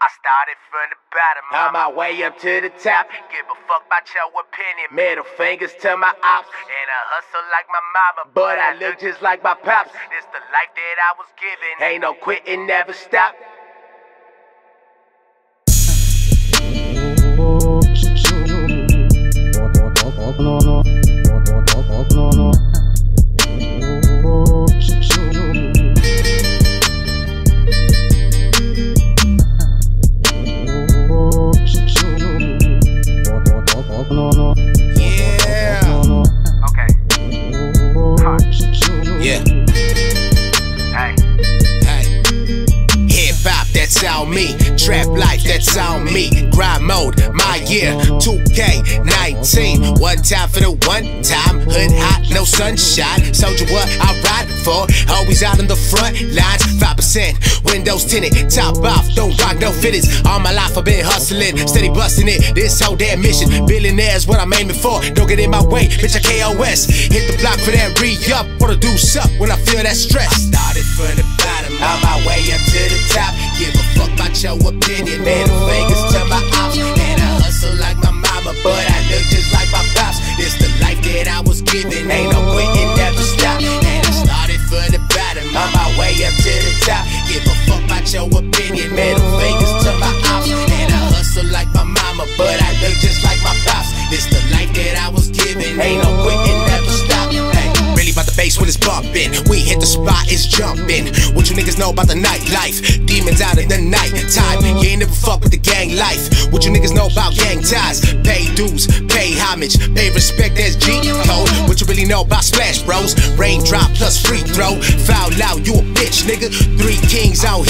I started from the bottom, on my way up to the top. Give a fuck about your opinion. Middle fingers to my ops. And I hustle like my mama, but I look just like my pops. This the life that I was given. Ain't no quitting, never stop. Life, that's on me. Grind mode, my year. 2K19. One time for the one time. Hood hot, no sunshine. Soldier, what I ride for. Always out on the front lines. 5% windows tinted. Top off, don't rock no fitteds. All my life I've been hustling. Steady busting it. This whole damn mission. Billionaires, what I'm aiming for. Don't get in my way, bitch. I KOS. Hit the block for that re up. Wanna do sup when I feel that stress. I started from the bottom. On my way up to the top. Give a fuck your opinion. Middle fingers to my ops. And I hustle like my mama, but I look just like my pops. This the life that I was given. Ain't no quitting, never stop. And I started from the bottom. On my way up to the top. Give a fuck about your opinion. Middle We hit the spot, it's jumping. What you niggas know about the nightlife? Demons out in the night time. You ain't never fuck with the gang life. What you niggas know about gang ties? Pay dues, pay homage, pay respect as G code. What you really know about splash bros? Raindrop plus free throw. Foul out, you a bitch, nigga. Three kings out he ho.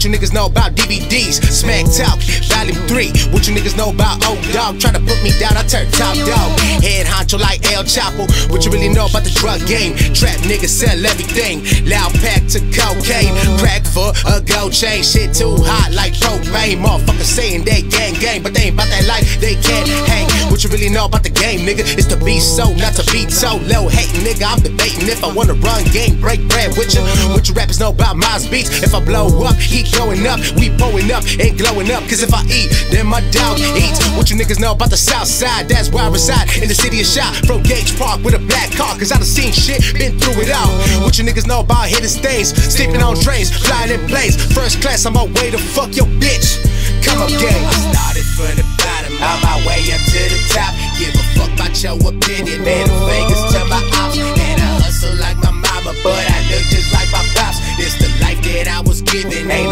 What you niggas know about DVDs? Smack Talk, Volume 3. What you niggas know about old dog? Try to put me down, I turn top dog. Head honcho like El Chapo. What you really know about the drug game? Trap niggas sell everything. Loud pack to cocaine. Crack for a gold chain. Shit too hot like propane. Motherfuckers saying they gang gang, but they ain't about that life. They can't hang. What you really know about the game, nigga? It's to be so, not to be so. Low hating, nigga. I'm debating if I wanna run game, break bread with you. What you rappers know about my beats? If I blow up, he going up. We blowing up and glowing up. Cause if I eat, then my dog eats. What you niggas know about the south side? That's where I reside. In the city of shot from Gage Park with a black car. Cause I done seen shit, been through it all. What you niggas know about hidden stains? Sleeping on trains, flying in planes. First class, I'm way to fuck your bitch. Come up, gang. I started from the bottom, on my way up to the top. Give a fuck about your opinion. Middle fingers to my ops. And I hustle like my mama, but I look just like my pops. This the life that I was given. Ain't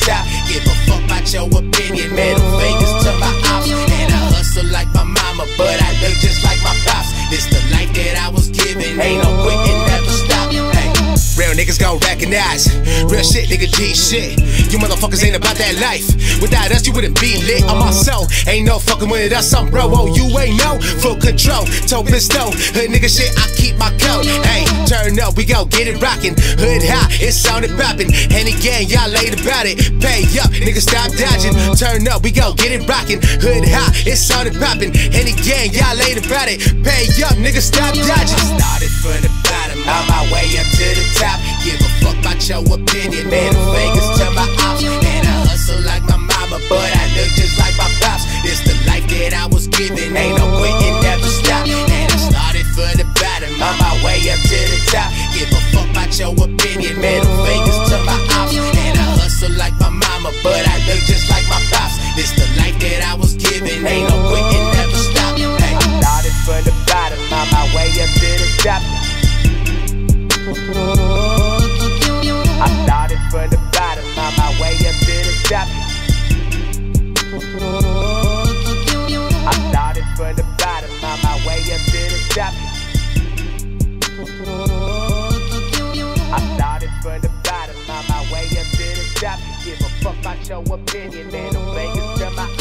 top. Give a fuck about your opinion. Middle niggas gon' recognize. Real shit, nigga G shit. You motherfuckers ain't about that life. Without us, you wouldn't be lit on my soul. Ain't no fucking with us, I'm bro. Oh, you ain't no full control. Toe pistol, hood nigga shit, I keep my code. Hey, turn up, we gon' get it rockin'. Hood high, it sounded poppin'. And again, y'all late about it. Pay up, nigga, stop dodging. Turn up, we gon' get it rockin'. Hood high, it sounded poppin'. And again, y'all late about it. Pay up, nigga, stop dodging. Started from the bottom, on my way up to the top. Give a fuck about your opinion. Middle I started from the bottom, on my way up to the top. I started from the bottom, on my way up to the top. I started from the bottom, on my way up to the top. Give a fuck about your opinion, man. Don't